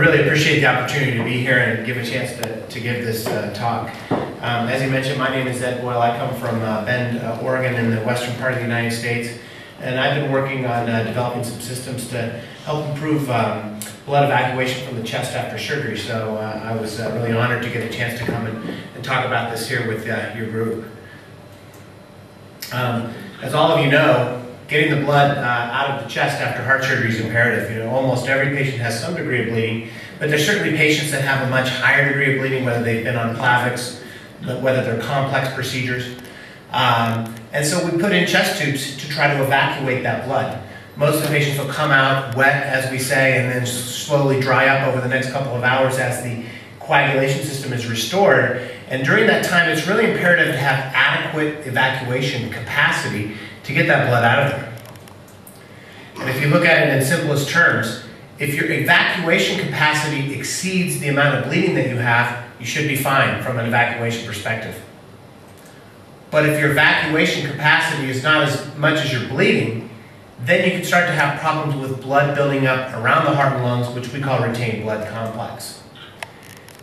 really appreciate the opportunity to be here and give a chance to, to give this uh, talk. Um, as you mentioned, my name is Ed Boyle. I come from uh, Bend, uh, Oregon, in the western part of the United States. And I've been working on uh, developing some systems to help improve um, blood evacuation from the chest after surgery. So uh, I was uh, really honored to get a chance to come and, and talk about this here with your group. Um, as all of you know, getting the blood uh, out of the chest after heart surgery is imperative. You know, almost every patient has some degree of bleeding, but there's certainly patients that have a much higher degree of bleeding, whether they've been on Plavix, whether they're complex procedures. Um, and so we put in chest tubes to try to evacuate that blood. Most of the patients will come out wet, as we say, and then slowly dry up over the next couple of hours as the coagulation system is restored. And during that time, it's really imperative to have adequate evacuation capacity to get that blood out of there. And if you look at it in simplest terms, if your evacuation capacity exceeds the amount of bleeding that you have, you should be fine from an evacuation perspective. But if your evacuation capacity is not as much as you're bleeding, then you can start to have problems with blood building up around the heart and lungs, which we call retained blood complex.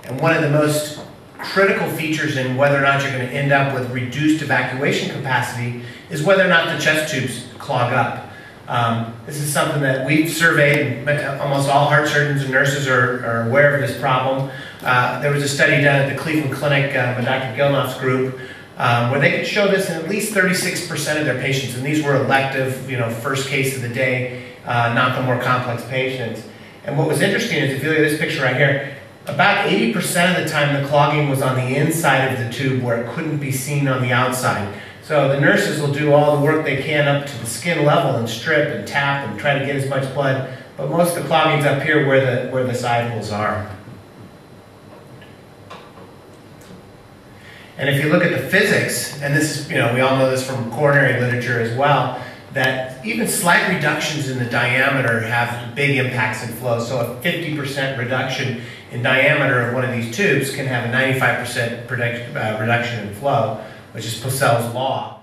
And one of the most critical features in whether or not you're going to end up with reduced evacuation capacity is whether or not the chest tubes clog up. Um, this is something that we've surveyed, almost all heart surgeons and nurses are, are aware of this problem. Uh, there was a study done at the Cleveland Clinic uh, by Dr. Gillinov's group um, where they could show this in at least 36% of their patients, and these were elective, you know, first case of the day, uh, not the more complex patients. And what was interesting is if you look at this picture right here, about 80% of the time the clogging was on the inside of the tube where it couldn't be seen on the outside. So the nurses will do all the work they can up to the skin level and strip and tap and try to get as much blood, but most of the clogging's up here where the, where the side holes are. And if you look at the physics, and this is, you know, we all know this from coronary literature as well, that even slight reductions in the diameter have big impacts in flow. So a 50% reduction in diameter of one of these tubes can have a 95% uh, reduction in flow, which is Poiseuille's law.